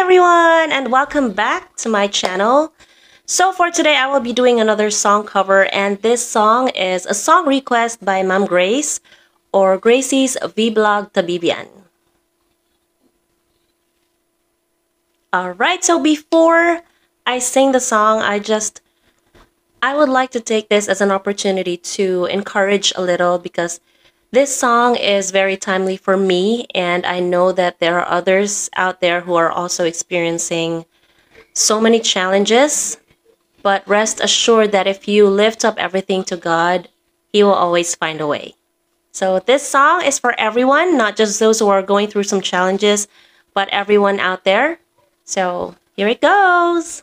everyone and welcome back to my channel. So for today I will be doing another song cover and this song is a song request by Mom Grace or Gracey's Vlog Tabibian. Alright, so before I sing the song, I just I would like to take this as an opportunity to encourage a little because this song is very timely for me, and I know that there are others out there who are also experiencing so many challenges. But rest assured that if you lift up everything to God, He will always find a way. So, this song is for everyone, not just those who are going through some challenges, but everyone out there. So, here it goes.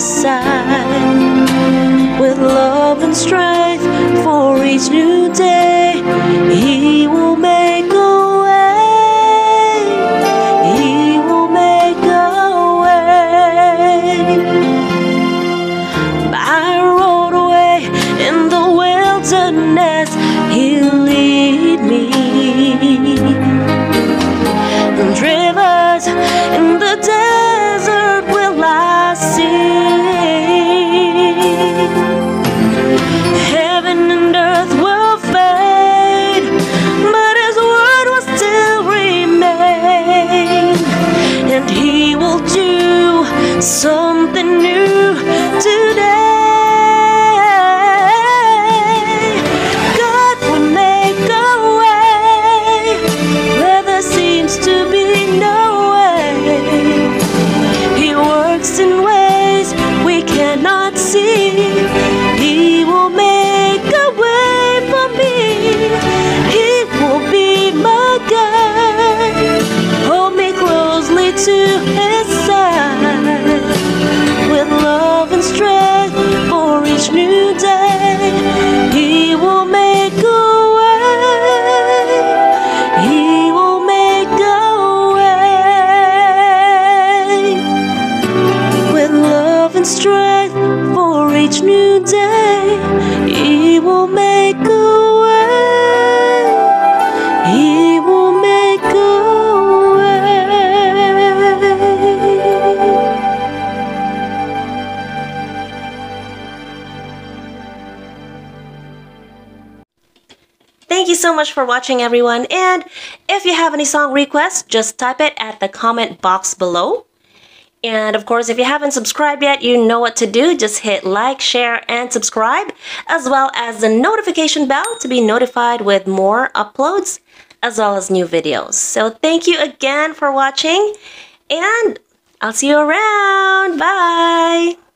side with love and strength for each new day. Something so much for watching, everyone. And if you have any song requests, just type it at the comment box below. And of course, if you haven't subscribed yet, you know what to do. Just hit like, share, and subscribe, as well as the notification bell to be notified with more uploads, as well as new videos. So thank you again for watching, and I'll see you around. Bye!